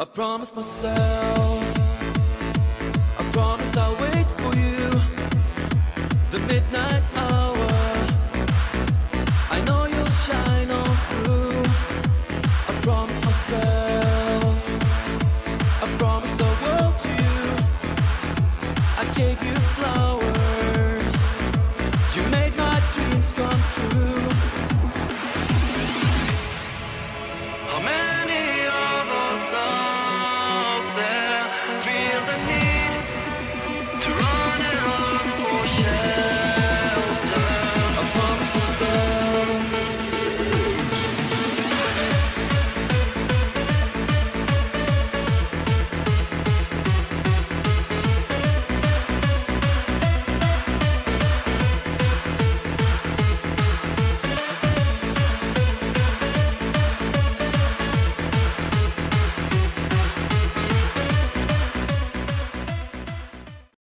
I promised myself. I promised I'll wait for you. The midnight hour. I know you'll shine on through. I promised myself. I promised the world to you. I gave you flowers.